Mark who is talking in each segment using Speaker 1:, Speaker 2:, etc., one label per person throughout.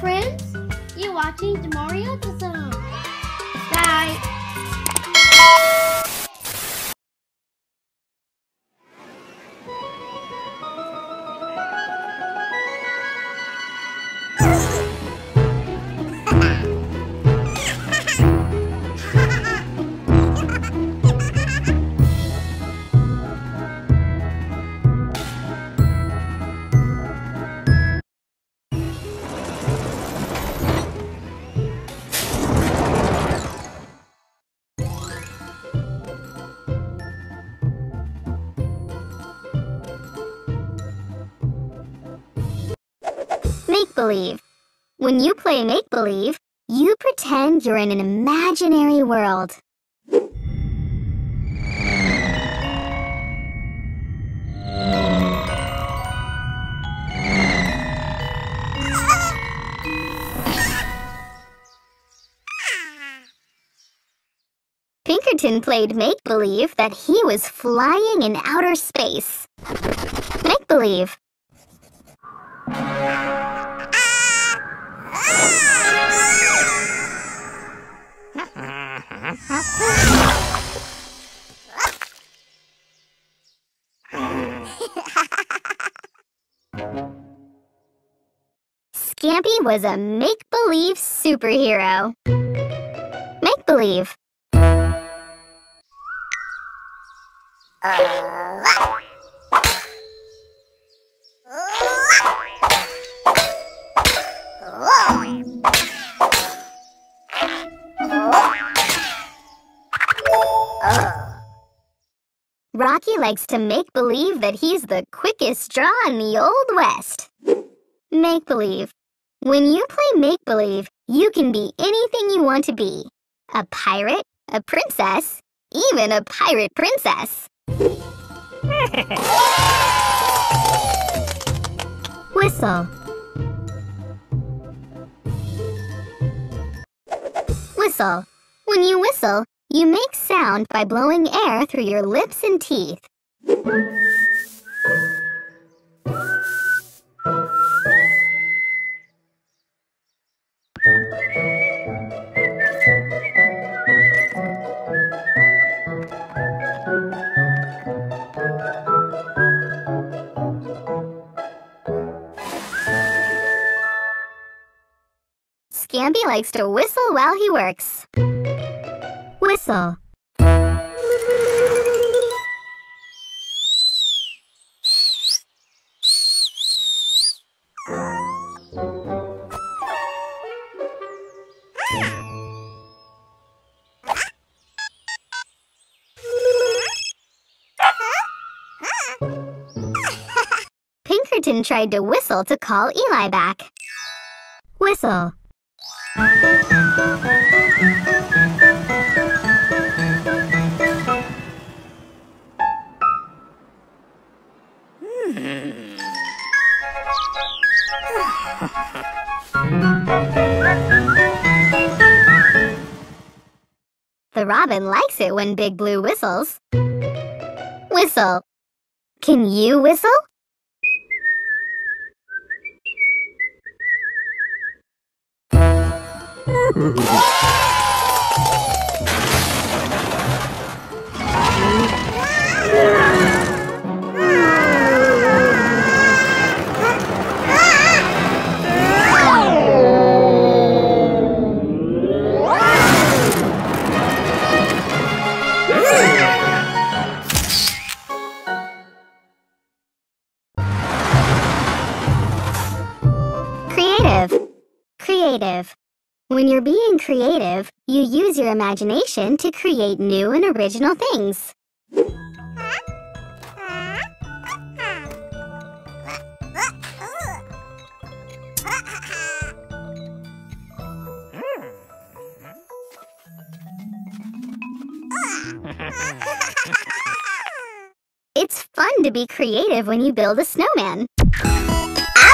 Speaker 1: friends. You're watching the Zone. Bye.
Speaker 2: Believe. When you play make believe, you pretend you're in an imaginary world. Pinkerton played make believe that he was flying in outer space. Make believe. Scampy was a make believe superhero. Make believe. Uh, Rocky likes to make believe that he's the quickest draw in the Old West. Make believe. When you play make believe, you can be anything you want to be a pirate, a princess, even a pirate princess. Whistle. Whistle. When you whistle, you make sound by blowing air through your lips and teeth. Scampy likes to whistle while he works. Whistle. Pinkerton tried to whistle to call Eli back. Whistle. The robin likes it when Big Blue whistles. Whistle. Can you whistle? Creative. When you're being creative, you use your imagination to create new and original things. It's fun to be creative when you build a snowman.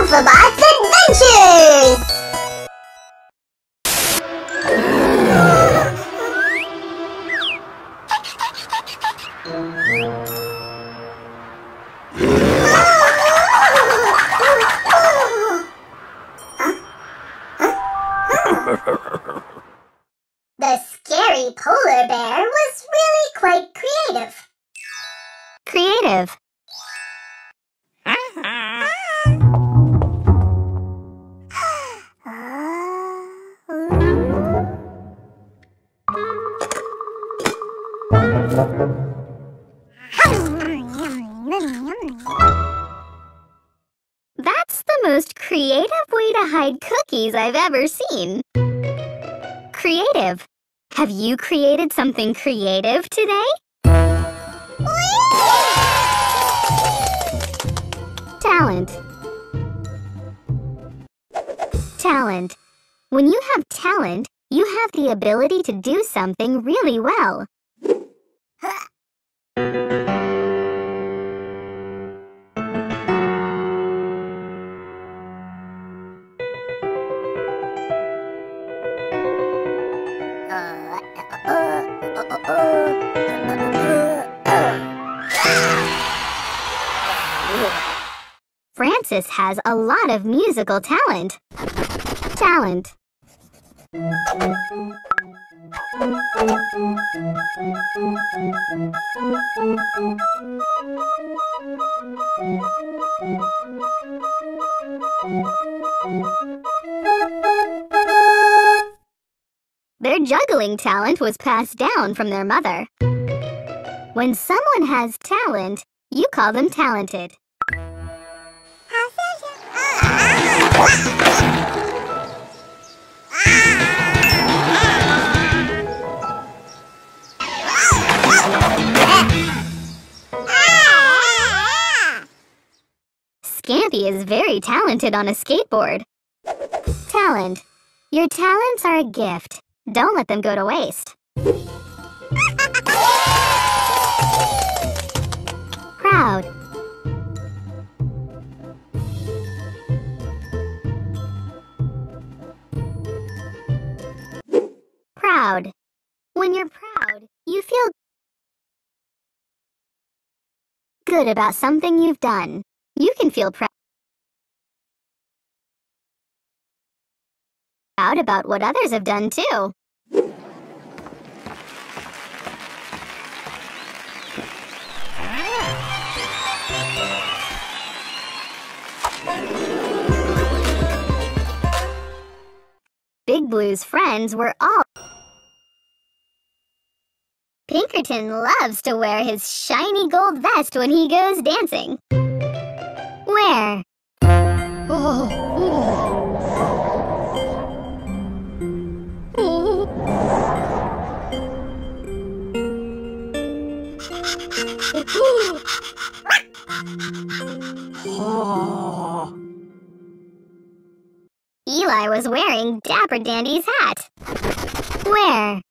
Speaker 3: Alphabot's Adventures! The scary polar bear was really quite creative.
Speaker 2: Creative. That's ah. ah. Most creative way to hide cookies I've ever seen. Creative. Have you created something creative today? Talent. Talent. When you have talent, you have the ability to do something really well. Francis has a lot of musical talent. Talent. Their juggling talent was passed down from their mother. When someone has talent, you call them talented. Scampy is very talented on a skateboard. Talent. Your talents are a gift. Don't let them go to waste. Proud. Proud. When you're proud, you feel good about something you've done. You can feel proud about what others have done too. Big Blue's friends were all Pinkerton loves to wear his shiny gold vest when he goes dancing. Wear? Eli was wearing Dapper Dandy's hat. Wear?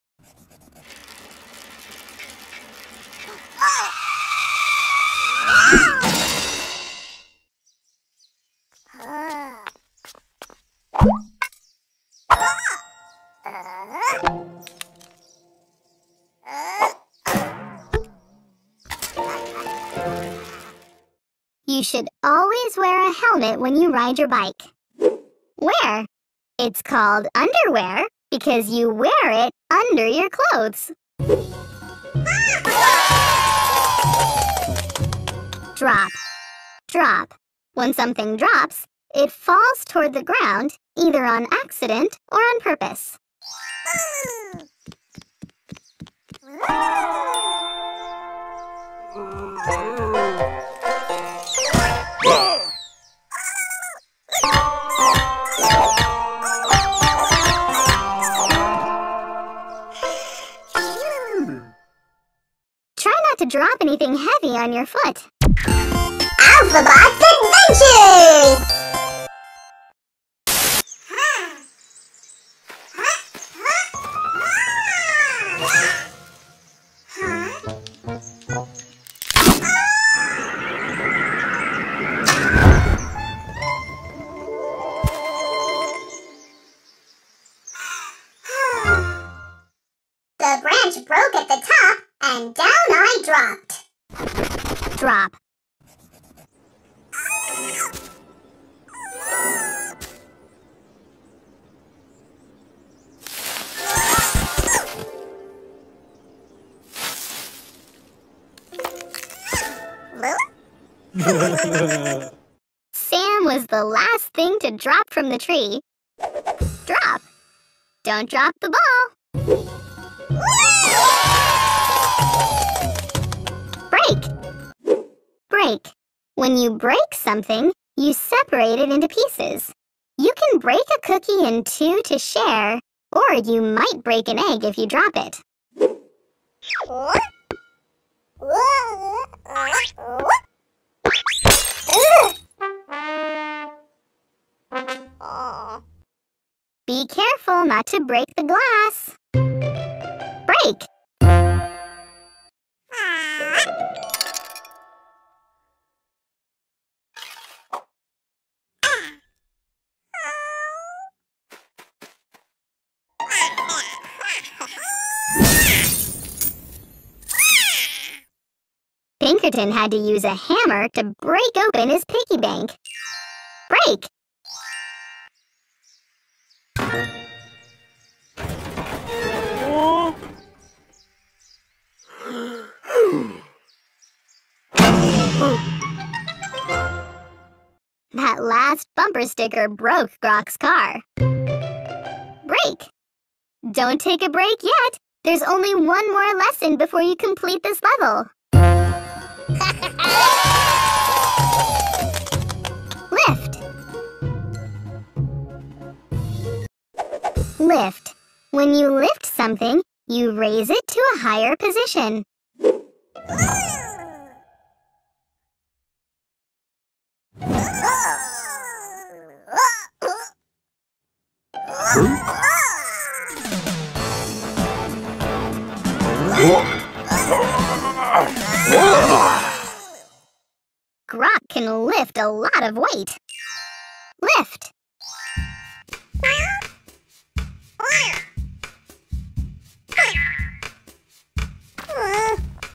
Speaker 2: You should always wear a helmet when you ride your bike. Wear? It's called underwear because you wear it under your clothes. Drop. Drop. When something drops, it falls toward the ground, either on accident or on purpose. Try not to drop anything heavy on your foot.
Speaker 3: Alphabot's Adventures!
Speaker 2: drop. Sam was the last thing to drop from the tree. Drop. Don't drop the ball. When you break something, you separate it into pieces. You can break a cookie in two to share, or you might break an egg if you drop it. Be careful not to break the glass. Pinkerton had to use a hammer to break open his piggy bank. Break! That last bumper sticker broke Grok's car. Break! Don't take a break yet! There's only one more lesson before you complete this level. Lift. Lift. When you lift something, you raise it to a higher position. A lot of weight.